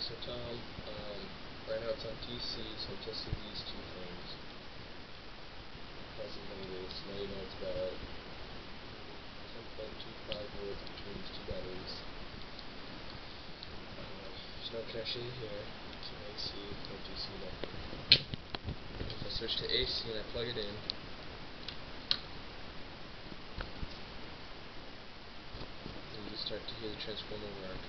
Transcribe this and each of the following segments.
so Tom, um, right now it's on DC, so I'm testing these two things. Plus inverters, now you know it's about 10.25 volts between these two batteries. Uh, there's no connection here, to AC, no DC, nothing. If I switch to AC and I plug it in, you start to hear the transformer work.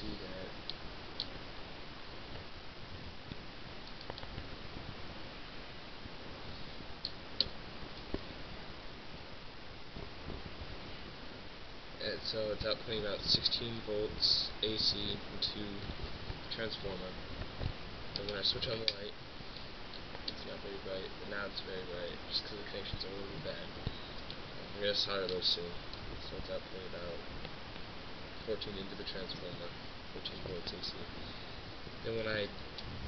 See that. And so it's outputting about 16 volts AC into transformer. And when I switch on the light, it's not very bright. But now it's very bright, just because the connections are a little bit bad. I'm going to solder those soon. So it's outputting about 14 into the transformer. 14 volts AC. Then when I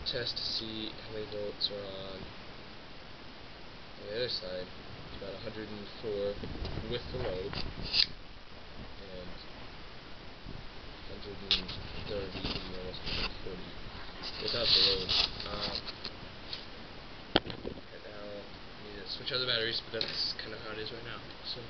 test to see how many volts are on, the other side, about 104 with the load, and 130, almost 140 without the load. Um, and now I need to switch out the batteries, but that's kind of how it is right now. So.